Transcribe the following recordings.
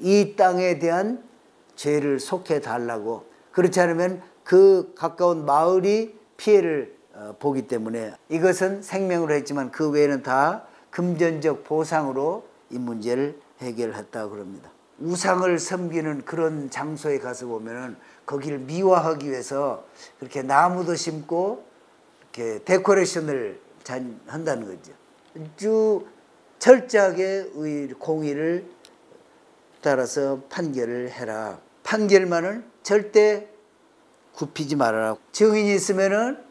이 땅에 대한 죄를 속해 달라고 그렇지 않으면 그 가까운 마을이 피해를 어, 보기 때문에 이것은 생명으로 했지만 그 외에는 다 금전적 보상으로 이 문제를 해결했다고 그럽니다. 우상을 섬기는 그런 장소에 가서 보면은 거기를 미화하기 위해서 그렇게 나무도 심고 이렇게 데코레이션을 한다는 거죠. 아주 철저하게 공의를 따라서 판결을 해라. 판결만은 절대 굽히지 말아라. 증인이 있으면은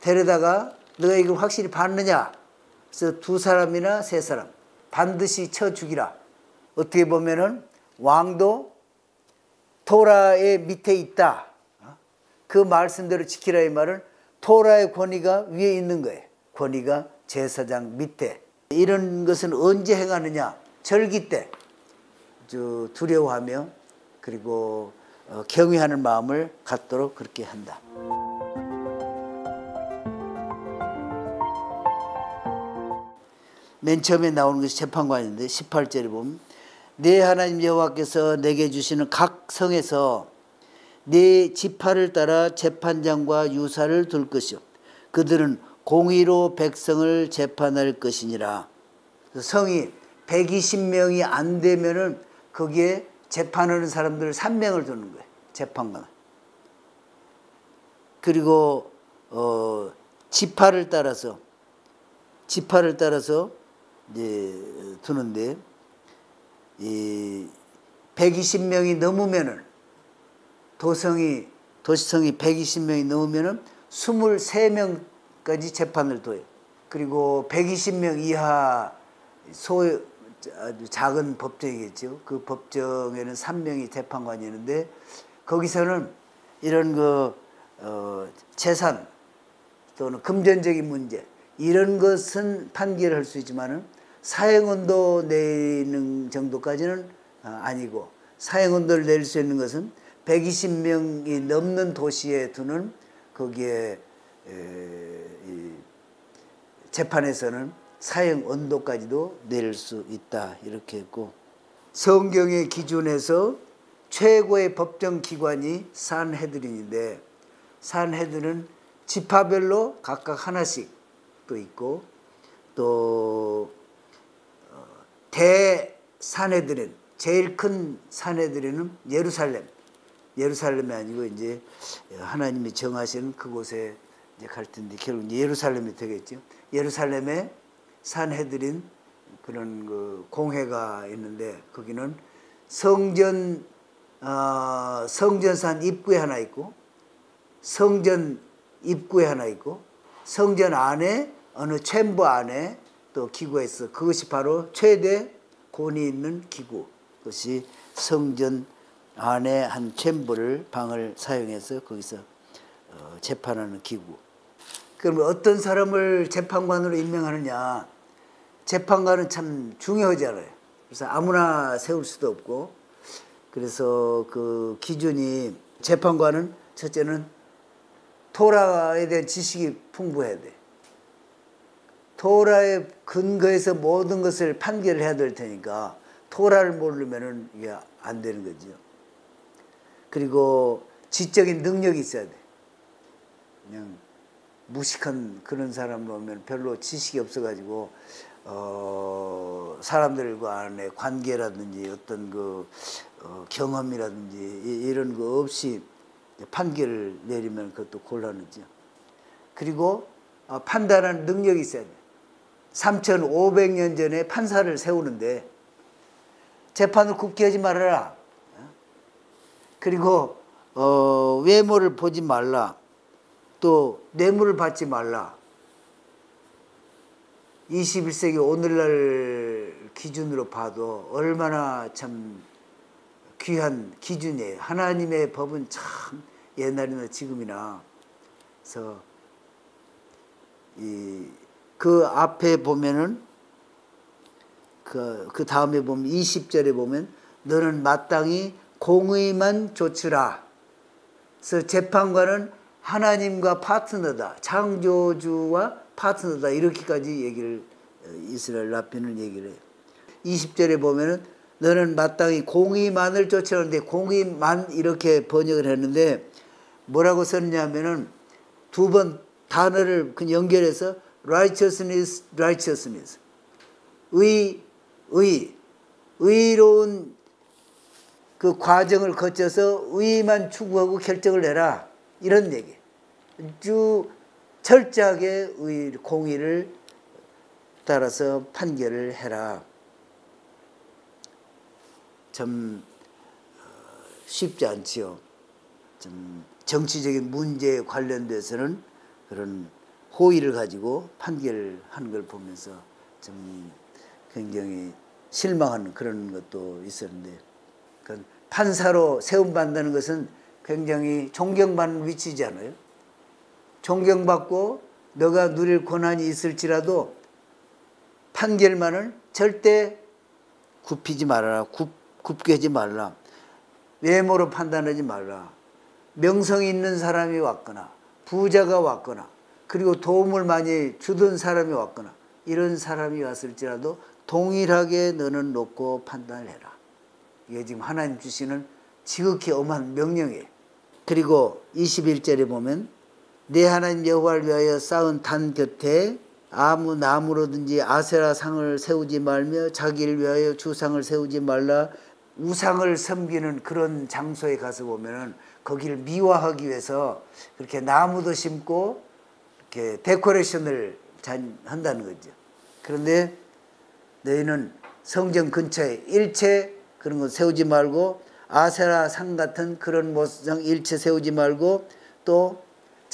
데려다가 너가 이걸 확실히 봤느냐? 그래서 두 사람이나 세 사람 반드시 쳐 죽이라. 어떻게 보면은 왕도 토라의 밑에 있다. 그 말씀대로 지키라 이 말은 토라의 권위가 위에 있는 거예요. 권위가 제사장 밑에. 이런 것은 언제 행하느냐? 절기 때 두려워하며 그리고 어, 경외하는 마음을 갖도록 그렇게 한다. 맨 처음에 나오는 것이 재판관인데 18절에 보면 내 하나님 여호와께서 내게 주시는 각 성에서 내 지파를 따라 재판장과 유사를 둘 것이요 그들은 공의로 백성을 재판할 것이니라. 성이 120명이 안 되면은 거기에 재판하는 사람들 3명을 두는 거예요. 재판관. 그리고 어 지파를 따라서 지파를 따라서 이제 두는데 이 120명이 넘으면은 도성이 도시성이 120명이 넘으면은 23명까지 재판을 둬요. 그리고 120명 이하 소 아주 작은 법정이겠죠. 그 법정에는 3명이 재판관이 있는데 거기서는 이런 그 어, 재산 또는 금전적인 문제 이런 것은 판결을 할 수 있지만은 사형언도 내는 정도까지는 어, 아니고 사형언도를 낼수 있는 것은 120명이 넘는 도시에 두는 거기에 재판에서는 사형 언도까지도 낼수 있다 이렇게 했고 성경의 기준에서 최고의 법정 기관이 산헤드린인데 산헤드는 지파별로 각각 하나씩 또 있고 또 대산해들은 제일 큰 산해들은 예루살렘. 예루살렘이 아니고 이제 하나님이 정하시는 그곳에 이제 갈 텐데 결국 예루살렘이 되겠죠. 예루살렘에 산해드린 그런 그 공회가 있는데 거기는 성전 어, 성전산 입구에 하나 있고 성전 입구에 하나 있고 성전 안에 어느 챔버 안에 또 기구가 있어. 그것이 바로 최대 권위 있는 기구. 그것이 성전 안에 한 챔버를 방을 사용해서 거기서 어, 재판하는 기구. 그럼 어떤 사람을 재판관으로 임명하느냐? 재판관은 참 중요하잖아요. 그래서 아무나 세울 수도 없고 그래서 그 기준이 재판관은 첫째는 토라에 대한 지식이 풍부해야 돼. 토라의 근거에서 모든 것을 판결을 해야 될 테니까 토라를 모르면은 이게 안 되는 거죠. 그리고 지적인 능력이 있어야 돼. 그냥 무식한 그런 사람을 오면 별로 지식이 없어가지고 어 사람들과 안에 관계라든지 어떤 그 어 경험이라든지 이런 거 없이 판결을 내리면 그것도 곤란하죠. 그리고 어 판단하는 능력이 있어야 돼. 3,500년 전에 판사를 세우는데 재판을 굽게 하지 말아라. 그리고 어, 외모를 보지 말라. 또 뇌물을 받지 말라. 21세기 오늘날 기준으로 봐도 얼마나 참 귀한 기준이에요. 하나님의 법은 참 옛날이나 지금이나 그래서 이 그 앞에 보면은 그, 그 다음에 보면 20절에 보면 너는 마땅히 공의만 조치라. 그래서 재판관은 하나님과 파트너다. 창조주와 파트너다. 이렇게까지 얘기를 이스라엘 라핀을 얘기를 해요. 20절에 보면은 너는 마땅히 공의만을 쫓아오는데 공의만 이렇게 번역을 했는데 뭐라고 썼냐면은 두 번 단어를 그 연결해서 righteousness, righteousness. 의, 의, 의로운 그 과정을 거쳐서 의만 추구하고 결정을 내라. 이런 얘기. 아주 철저하게 의, 공의를 따라서 판결을 해라. 참 어, 쉽지 않지요. 좀 정치적인 문제에 관련돼서는 그런 호의를 가지고 판결하는 걸 보면서 좀 굉장히 실망한 그런 것도 있었는데 그 판사로 세움받는 것은 굉장히 존경받는 위치잖아요. 존경받고 너가 누릴 권한이 있을지라도 판결만은 절대 굽히지 말아라. 굽, 굽게 하지 말라. 외모로 판단하지 말라. 명성이 있는 사람이 왔거나 부자가 왔거나 그리고 도움을 많이 주던 사람이 왔거나 이런 사람이 왔을지라도 동일하게 너는 놓고 판단을 해라. 이게 지금 하나님 주시는 지극히 엄한 명령이에요. 그리고 21절에 보면 내 하나님 여호와를 위하여 쌓은 단 곁에 아무 나무로든지 아세라 상을 세우지 말며 자기를 위하여 주상을 세우지 말라 우상을 섬기는 그런 장소에 가서 보면은 거기를 미화하기 위해서 그렇게 나무도 심고 이렇게 데코레이션을 한다는 거죠. 그런데 너희는 성전 근처에 일체 그런 거 세우지 말고 아세라 상 같은 그런 모상 일체 세우지 말고 또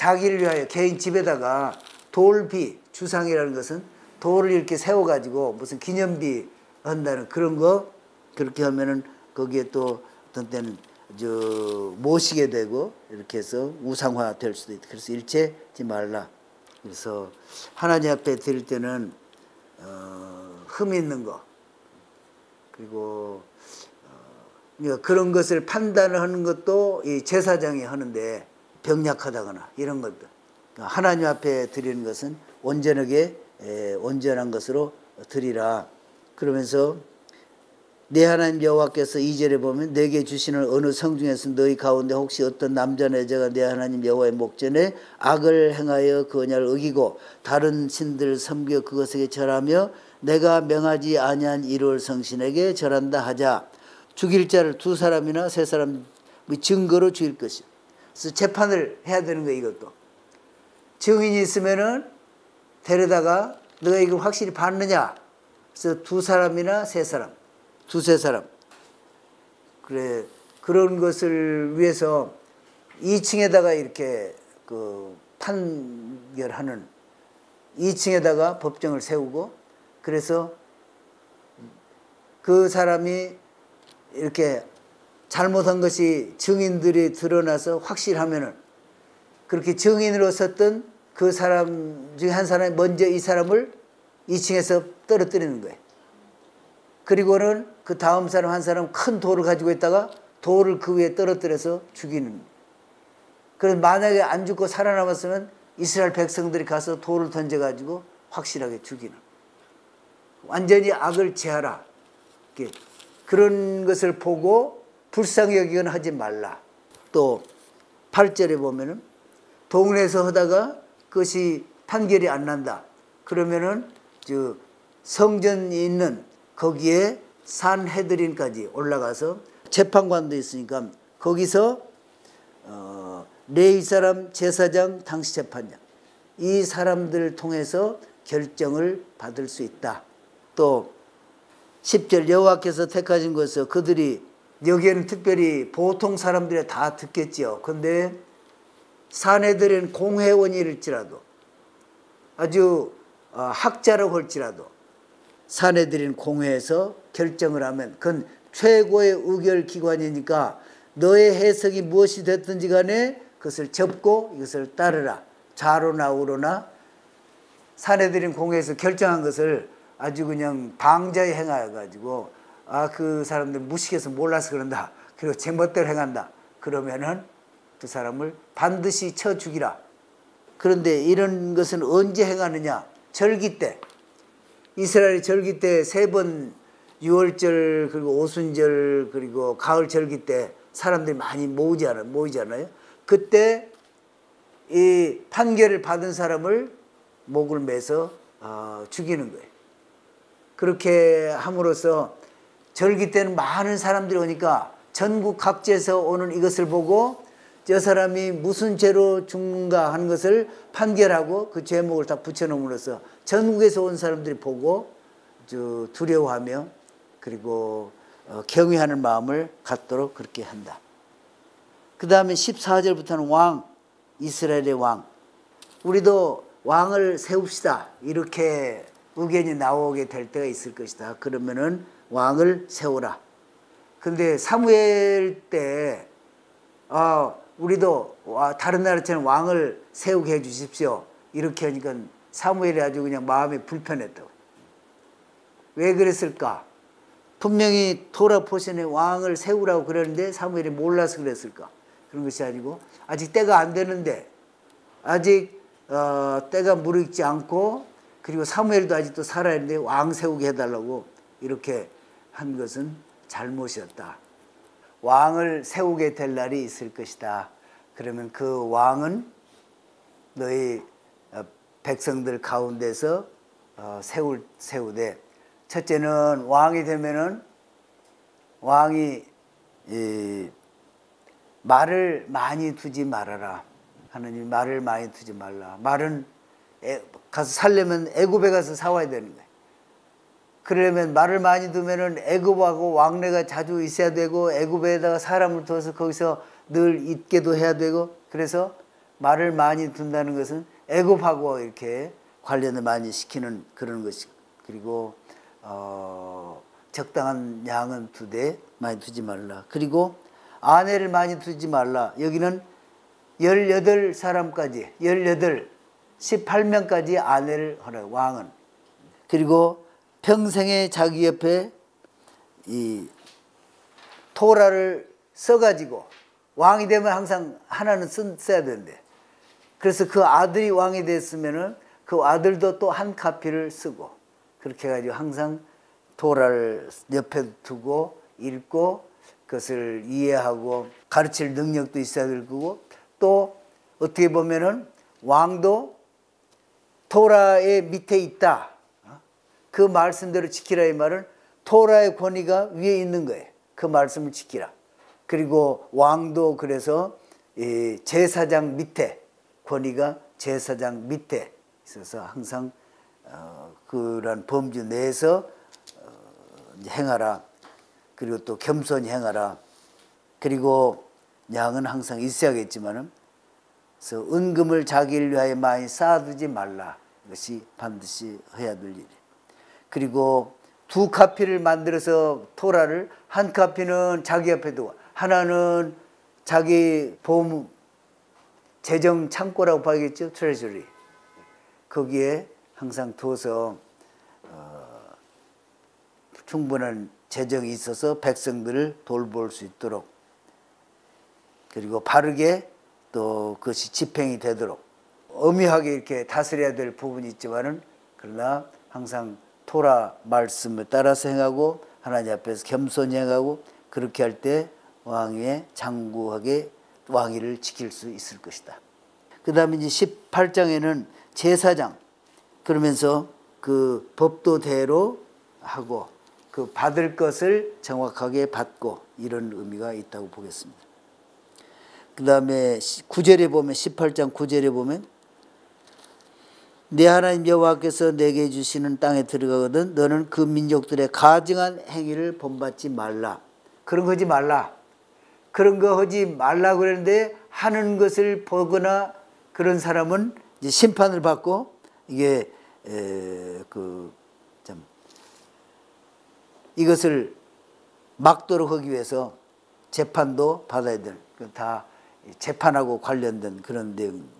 자기를 위하여 개인 집에다가 돌비 주상이라는 것은 돌을 이렇게 세워 가지고 무슨 기념비 한다는 그런 거 그렇게 하면은 거기에 또 어떤 때는 저 모시게 되고 이렇게 해서 우상화 될 수도 있다. 그래서 일체지 말라. 그래서 하나님 앞에 드릴 때는 어, 흠 있는 거 그리고 어, 그런 것을 판단을 하는 것도 이 제사장이 하는데 병약하다거나 이런 것들 그러니까 하나님 앞에 드리는 것은 온전하게 에, 온전한 것으로 드리라. 그러면서 내 하나님 여호와께서 이절에 보면 내게 주시는 어느 성 중에서 너희 가운데 혹시 어떤 남자나 여자가 내 하나님 여호와의 목전에 악을 행하여 그 언약을 어기고 다른 신들을 섬겨 그것에게 절하며 내가 명하지 아니한 이를 성신에게 절한다 하자. 죽일 자를 두 사람이나 세 사람 증거로 죽일 것이 그래서 재판을 해야 되는 거 이것도 증인이 있으면은 데려다가 너가 이걸 확실히 봤느냐 그래서 두 사람이나 세 사람 두세 사람. 그래, 그런 것을 위해서 2층에다가 이렇게 그 판결하는 2층에다가 법정을 세우고 그래서 그 사람이 이렇게 잘못한 것이 증인들이 드러나서 확실하면은 그렇게 증인으로 섰던 그 사람 중에 한 사람이 먼저 이 사람을 2층에서 떨어뜨리는 거예요. 그리고는 그 다음 사람 한 사람 큰 돌을 가지고 있다가 돌을 그 위에 떨어뜨려서 죽이는. 그래서 만약에 안 죽고 살아남았으면 이스라엘 백성들이 가서 돌을 던져가지고 확실하게 죽이는. 완전히 악을 제하라. 그런 것을 보고 불쌍히 여기거나 하지 말라. 또 8절에 보면은 동네에서 하다가 그것이 판결이 안 난다. 그러면은 저 성전이 있는 거기에 산헤드린까지 올라가서 재판관도 있으니까 거기서 어, 레이 사람 제사장 당시 재판장 이 사람들을 통해서 결정을 받을 수 있다. 또 10절 여호와께서 택하신 것에서 그들이 여기에는 특별히 보통 사람들이 다 듣겠지요. 근데 사내들은 공회원일지라도 아주 어, 학자라고 할지라도 사내들인 공회에서 결정을 하면 그건 최고의 의결 기관이니까 너의 해석이 무엇이 됐든지 간에 그것을 접고 이것을 따르라. 좌로나 우로나 사내들인 공회에서 결정한 것을 아주 그냥 방자에 행하여 가지고 아 그 사람들 무식해서 몰라서 그런다. 그리고 제멋대로 행한다. 그러면은 그 사람을 반드시 쳐 죽이라. 그런데 이런 것은 언제 행하느냐? 절기 때. 이스라엘이 절기 때 세 번 6월절 그리고 오순절 그리고 가을 절기 때 사람들이 많이 모이잖아요. 모이잖아요. 그때 이 판결을 받은 사람을 목을 매서 어, 죽이는 거예요. 그렇게 함으로써 절기 때는 많은 사람들이 오니까 전국 각지에서 오는 이것을 보고 저 사람이 무슨 죄로 죽는가 하는 것을 판결하고 그 제목을 다 붙여놓음으로써 전국에서 온 사람들이 보고 두려워하며 그리고 어, 경외하는 마음을 갖도록 그렇게 한다. 그 다음에 14절부터는 왕, 이스라엘의 왕. 우리도 왕을 세웁시다. 이렇게 의견이 나오게 될 때가 있을 것이다. 그러면은 왕을 세우라. 근데 사무엘 때, 아, 우리도 다른 나라처럼 왕을 세우게 해 주십시오. 이렇게 하니까 사무엘이 아주 그냥 마음이 불편했다고. 왜 그랬을까? 분명히 토라 포션에 왕을 세우라고 그러는데 사무엘이 몰라서 그랬을까? 그런 것이 아니고 아직 때가 안 되는데 아직 어, 때가 무르익지 않고 그리고 사무엘도 아직도 살아있는데 왕 세우게 해달라고 이렇게 한 것은 잘못이었다. 왕을 세우게 될 날이 있을 것이다. 그러면 그 왕은 너희 어, 백성들 가운데서 어, 세울 세우되 첫째는 왕이 되면은 왕이 말을 많이 두지 말아라. 하나님 말을 많이 두지 말라. 말은 가서 살려면 애굽에 가서 사와야 되는 거예요. 그러려면 말을 많이 두면은 애굽하고 왕래가 자주 있어야 되고 애굽에다가 사람을 둬서 거기서 늘 있게도 해야 되고 그래서 말을 많이 둔다는 것은 애굽하고 이렇게 관련을 많이 시키는 그런 것이 그리고 어 적당한 양은 두 대 많이 두지 말라. 그리고 아내를 많이 두지 말라. 여기는 18사람까지 18 18명까지 아내를 허락 왕은 그리고 평생에 자기 옆에 이 토라를 써가지고 왕이 되면 항상 하나는 써야 되는데 그래서 그 아들이 왕이 됐으면은 그 아들도 또 한 카피를 쓰고 그렇게 해가지고 항상 토라를 옆에 두고 읽고 그것을 이해하고 가르칠 능력도 있어야 될 거고 또 어떻게 보면은 왕도 토라의 밑에 있다. 그 말씀대로 지키라 이 말은 토라의 권위가 위에 있는 거예요. 그 말씀을 지키라. 그리고 왕도 그래서 제사장 밑에 권위가 제사장 밑에 있어서 항상 어, 그런 범주 내에서 어, 행하라. 그리고 또 겸손히 행하라. 그리고 양은 항상 있어야겠지만은 그래서 은금을 자기를 위하여 많이 쌓아두지 말라. 이것이 반드시 해야 될 일이에요. 그리고 두 카피를 만들어서 토라를 한 카피는 자기 옆에 두고 하나는 자기 보험 재정 창고라고 봐야겠죠? 트레저리 거기에 항상 둬서 어, 충분한 재정이 있어서 백성들을 돌볼 수 있도록. 그리고 바르게 또 그것이 집행이 되도록. 엄밀하게 이렇게 다스려야 될 부분이 있지만은 그러나 항상 토라 말씀을 따라서 행하고 하나님 앞에서 겸손히 행하고 그렇게 할 때 왕의 장구하게 왕위를 지킬 수 있을 것이다. 그 다음에 이제 18장에는 제사장 그러면서 그 법도대로 하고 그 받을 것을 정확하게 받고 이런 의미가 있다고 보겠습니다. 그 다음에 9절에 보면 18장 9절에 보면 내 하나님 여호와께서 내게 주시는 땅에 들어가거든 너는 그 민족들의 가증한 행위를 본받지 말라. 그런 거 하지 말라. 그런 거 하지 말라 그랬는데 하는 것을 보거나 그런 사람은 이제 심판을 받고 이게 그참 이것을 막도록 하기 위해서 재판도 받아야 될다 그 재판하고 관련된 그런 내용입니다.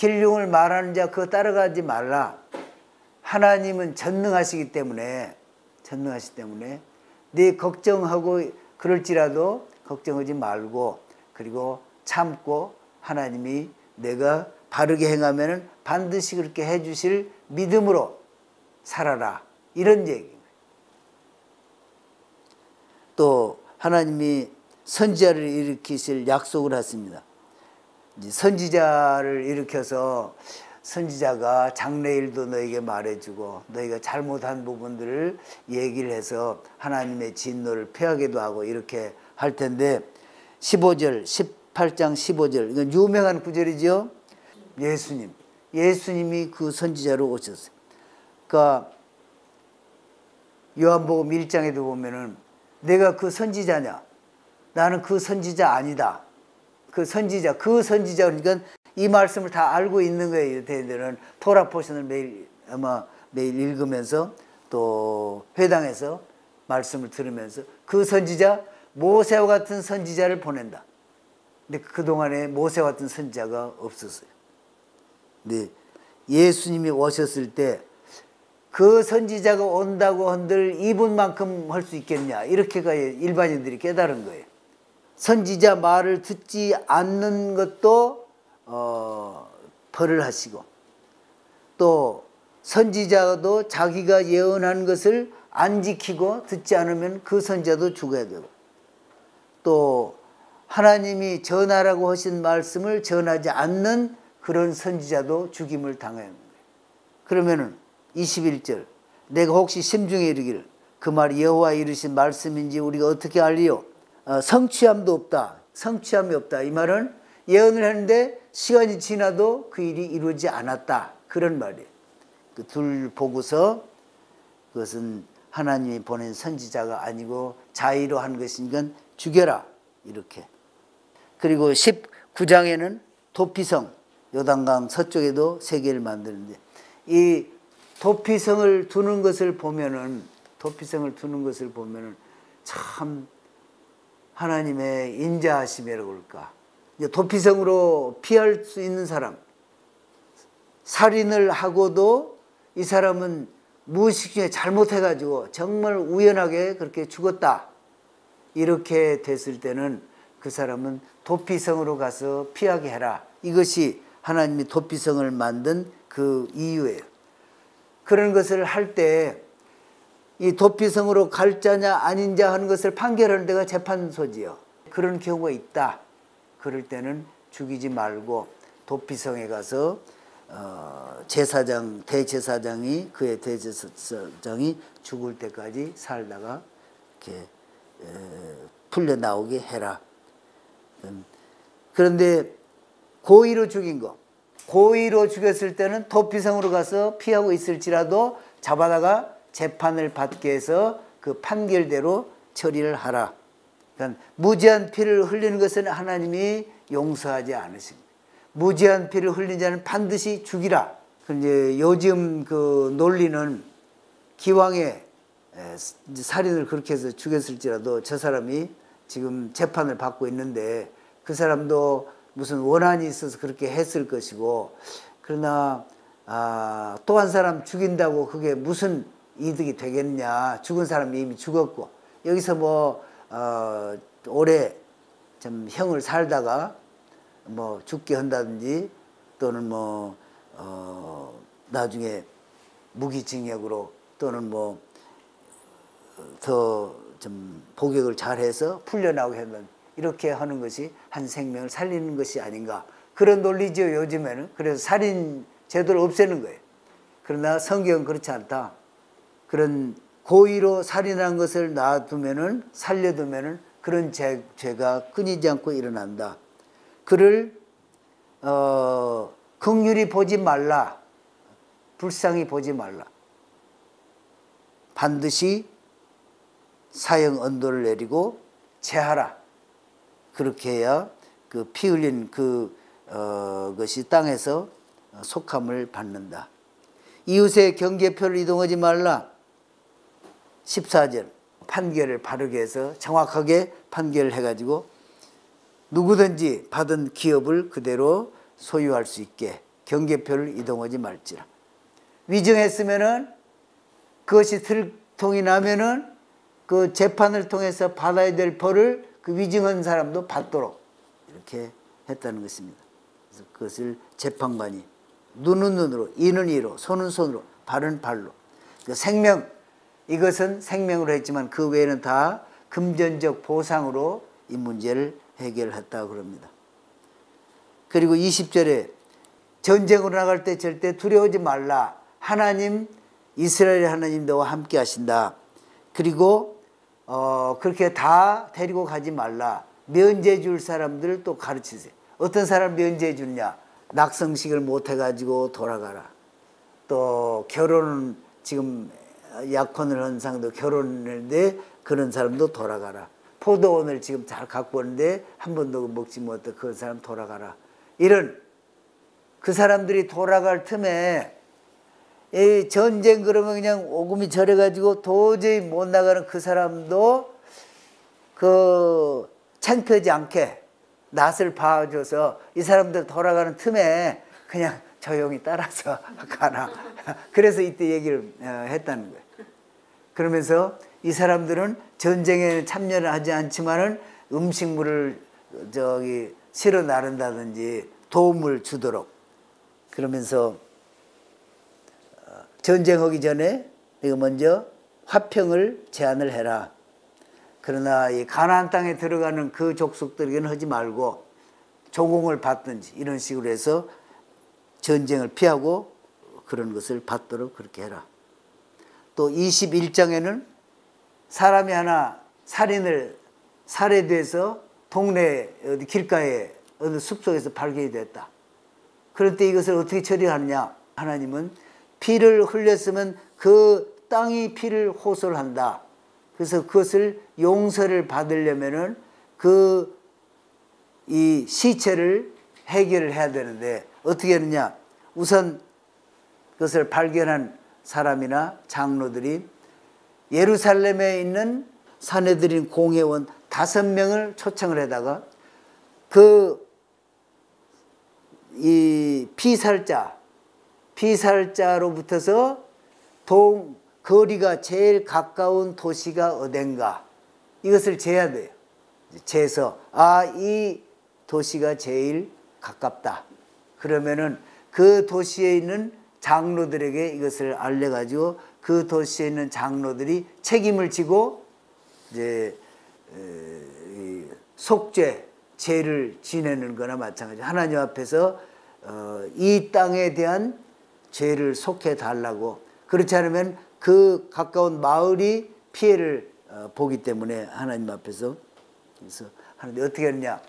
길흉을 말하는 자 그거 따라가지 말라. 하나님은 전능하시기 때문에 전능하시기 때문에 네 걱정하고 그럴지라도 걱정하지 말고 그리고 참고 하나님이 내가 바르게 행하면 반드시 그렇게 해주실 믿음으로 살아라 이런 얘기입니다. 또 하나님이 선지자를 일으키실 약속을 했습니다. 선지자를 일으켜서 선지자가 장래일도 너에게 말해주고 너희가 잘못한 부분들을 얘기를 해서 하나님의 진노를 피하게도 하고 이렇게 할 텐데 15절 18장 15절 이건 유명한 구절이죠. 예수님 예수님이 그 선지자로 오셨어요. 그러니까 요한복음 1장에도 보면은 내가 그 선지자냐? 나는 그 선지자 아니다. 그 선지자, 그 선지자 그러니까 이 말씀을 다 알고 있는 거예요. 유대인들은 토라 포션을 매일 아마 매일 읽으면서 또 회당에서 말씀을 들으면서 그 선지자 모세와 같은 선지자를 보낸다. 근데 그동안에 모세와 같은 선지자가 없었어요. 근데 예수님이 오셨을 때 그 선지자가 온다고 한들 이분만큼 할 수 있겠냐 이렇게가 일반인들이 깨달은 거예요. 선지자 말을 듣지 않는 것도 어, 벌을 하시고 또 선지자도 자기가 예언한 것을 안 지키고 듣지 않으면 그 선지자도 죽어야 되고 또 하나님이 전하라고 하신 말씀을 전하지 않는 그런 선지자도 죽임을 당하는 거예요. 그러면은 21절 내가 혹시 심중에 이르기를 그 말이 여호와 이르신 말씀인지 우리가 어떻게 알리요? 어, 성취함도 없다. 성취함이 없다. 이 말은 예언을 했는데 시간이 지나도 그 일이 이루어지지 않았다. 그런 말이에요. 그 둘 보고서 그것은 하나님이 보낸 선지자가 아니고 자의로 한 것이니까 죽여라. 이렇게. 그리고 19장에는 도피성, 요단강 서쪽에도 세 개를 만드는데 이 도피성을 두는 것을 보면은 도피성을 두는 것을 보면은 참 하나님의 인자하심이라고 그럴까. 도피성으로 피할 수 있는 사람. 살인을 하고도 이 사람은 무의식 중에 잘못해가지고 정말 우연하게 그렇게 죽었다. 이렇게 됐을 때는 그 사람은 도피성으로 가서 피하게 해라. 이것이 하나님이 도피성을 만든 그 이유예요. 그런 것을 할 때 이 도피성으로 갈 자냐 아닌 자 하는 것을 판결하는 데가 재판소지요. 그런 경우가 있다. 그럴 때는 죽이지 말고 도피성에 가서 어, 제사장 대제사장이 그의 대제사장이 죽을 때까지 살다가 이렇게 에, 풀려 나오게 해라. 음, 그런데 고의로 죽인 거, 고의로 죽였을 때는 도피성으로 가서 피하고 있을지라도 잡아다가 재판을 받게 해서 그 판결대로 처리를 하라. 그러니까 무지한 피를 흘리는 것은 하나님이 용서하지 않으십니다. 무지한 피를 흘린 자는 반드시 죽이라. 이제 요즘 그 논리는 기왕에 살인을 그렇게 해서 죽였을지라도 저 사람이 지금 재판을 받고 있는데 그 사람도 무슨 원한이 있어서 그렇게 했을 것이고 그러나 아, 또 한 사람 죽인다고 그게 무슨 이득이 되겠냐. 죽은 사람이 이미 죽었고. 여기서 뭐 어, 오래 좀 형을 살다가 뭐 죽게 한다든지 또는 뭐 어, 나중에 무기징역으로 또는 뭐 더 좀 복역을 잘해서 풀려나오게 하는 이렇게 하는 것이 한 생명을 살리는 것이 아닌가. 그런 논리죠 요즘에는. 그래서 살인 제도를 없애는 거예요. 그러나 성경은 그렇지 않다 그런 고의로 살인한 것을 놔두면은 살려두면은 그런 죄, 죄가 끊이지 않고 일어난다 그를 어, 극률이 보지 말라 불쌍히 보지 말라 반드시 사형 언도를 내리고 제하라 그렇게 해야 그 피 흘린 그 어, 것이 땅에서 속함을 받는다. 이웃의 경계표를 이동하지 말라. 14절 판결을 바르게 해서 정확하게 판결을 해가지고 누구든지 받은 기업을 그대로 소유할 수 있게 경계표를 이동하지 말지라. 위증했으면은 그것이 들통이 나면은 그 재판을 통해서 받아야 될 벌을 그 위증한 사람도 받도록 이렇게 했다는 것입니다. 그래서 그것을 재판관이 눈은 눈으로, 이는 이로, 손은 손으로, 발은 발로. 그 생명, 이것은 생명으로 했지만 그 외에는 다 금전적 보상으로 이 문제를 해결했다고 그럽니다. 그리고 20절에 전쟁으로 나갈 때 절대 두려워하지 말라. 하나님 이스라엘 하나님 너와 함께 하신다. 그리고 어, 그렇게 다 데리고 가지 말라. 면제 줄 사람들을 또 가르치세요. 어떤 사람 면제 주냐? 낙성식을 못 해가지고 돌아가라. 또 결혼은 지금 약혼을 한 상도 결혼했는데 그런 사람도 돌아가라. 포도원을 지금 잘 갖고 오는데 한 번도 먹지 못해 그 사람 돌아가라. 이런 그 사람들이 돌아갈 틈에 이 전쟁 그러면 그냥 오금이 절해가지고 도저히 못 나가는 그 사람도 그 창피하지 않게 낯을 봐줘서 이 사람들 돌아가는 틈에 그냥 조용히 따라서 가라. 그래서 이때 얘기를 어, 했다는 거예요. 그러면서 이 사람들은 전쟁에 참여를 하지 않지만은 음식물을 저기 실어 나른다든지 도움을 주도록 그러면서 어, 전쟁하기 전에 이거 먼저 화평을 제안을 해라. 그러나 이 가나안 땅에 들어가는 그 족속들에게는 하지 말고 조공을 받든지 이런 식으로 해서 전쟁을 피하고 그런 것을 받도록 그렇게 해라. 또 21장에는 사람이 하나 살인을 살해돼서 동네 어디 길가에 어느 숲속에서 발견이 됐다. 그럴 때 이것을 어떻게 처리하느냐? 하나님은 피를 흘렸으면 그 땅이 피를 호소한다. 그래서 그것을 용서를 받으려면은 그 이 시체를 해결을 해야 되는데 어떻게 하느냐? 우선 그것을 발견한 사람이나 장로들이 예루살렘에 있는 사내들인 공회원 다섯 명을 초청을 해다가 그 이 피살자 피살자로부터서 동 거리가 제일 가까운 도시가 어딘가 이것을 재야 돼요. 재서 아 이 도시가 제일 가깝다. 그러면은 그 도시에 있는 장로들에게 이것을 알려가지고 그 도시에 있는 장로들이 책임을 지고 이제 속죄 죄를 지내는 거나 마찬가지. 하나님 앞에서 어, 이 땅에 대한 죄를 속해 달라고 그렇지 않으면 그 가까운 마을이 피해를 어, 보기 때문에 하나님 앞에서 그래서 하는데 어떻게 했냐?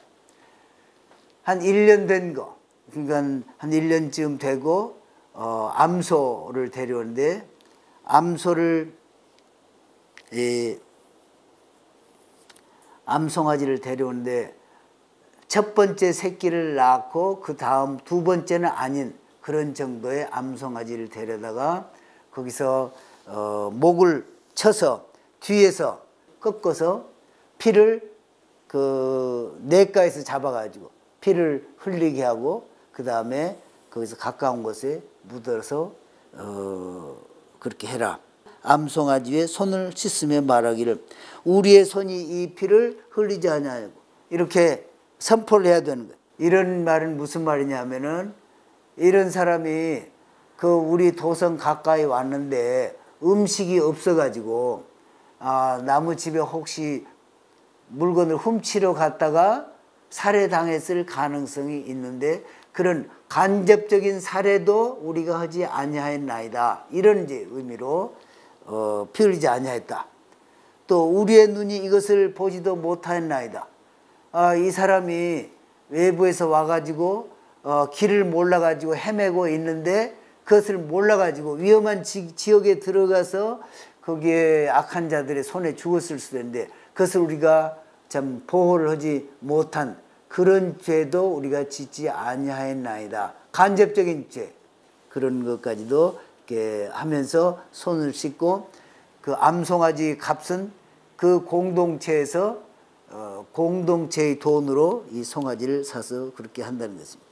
한 1년 된 거, 그러니까 한 1년쯤 되고 어, 암소를 데려오는데 암소를 이 암송아지를 데려오는데 첫 번째 새끼를 낳고 그 다음 두 번째는 아닌 그런 정도의 암송아지를 데려다가 거기서 어, 목을 쳐서 뒤에서 꺾어서 피를 그 냇가에서 잡아가지고 피를 흘리게 하고 그 다음에 거기서 가까운 곳에 묻어서 어, 그렇게 해라. 암송아지 에 손을 씻으며 말하기를 우리의 손이 이 피를 흘리지 않냐고 이렇게 선포를 해야 되는 거예요. 이런 말은 무슨 말이냐면은 이런 사람이 그 우리 도성 가까이 왔는데 음식이 없어가지고 아, 나무 집에 혹시 물건을 훔치러 갔다가 살해당했을 가능성이 있는데 그런 간접적인 살해도 우리가 하지 아니하였나이다 이런 이제 의미로 어, 피 흘리지 아니하였다. 또 우리의 눈이 이것을 보지도 못하였나이다. 아, 이 사람이 외부에서 와가지고 어, 길을 몰라가지고 헤매고 있는데 그것을 몰라가지고 위험한 지, 지역에 들어가서 거기에 악한 자들의 손에 죽었을 수도 있는데 그것을 우리가 참 보호를 하지 못한 그런 죄도 우리가 짓지 아니하였나이다. 간접적인 죄 그런 것까지도 이렇게 하면서 손을 씻고 그 암송아지 값은 그 공동체에서 어, 공동체의 돈으로 이 송아지를 사서 그렇게 한다는 것입니다.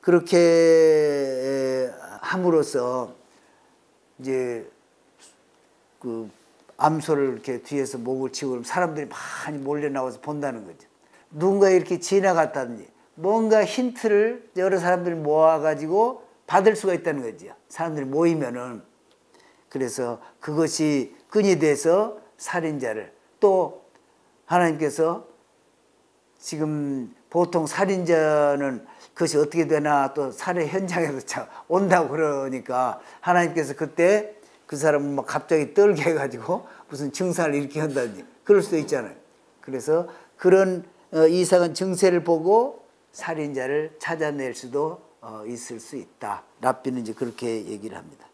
그렇게 함으로써 이제 그 암소를 이렇게 뒤에서 목을 치고 사람들이 많이 몰려 나와서 본다는 거죠. 누군가 이렇게 지나갔다든지 뭔가 힌트를 여러 사람들이 모아가지고 받을 수가 있다는 거죠. 사람들이 모이면은 그래서 그것이 끈이 돼서 살인자를 또 하나님께서 지금 보통 살인자는 그것이 어떻게 되나 또 살해 현장에서 자- 온다고 그러니까 하나님께서 그때 그 사람을 막 갑자기 떨게 해가지고 무슨 증상을 일으키게 한다든지 그럴 수도 있잖아요. 그래서 그런 어, 이상한 증세를 보고 살인자를 찾아낼 수도 어, 있을 수 있다. 랍비는 이제 그렇게 얘기를 합니다.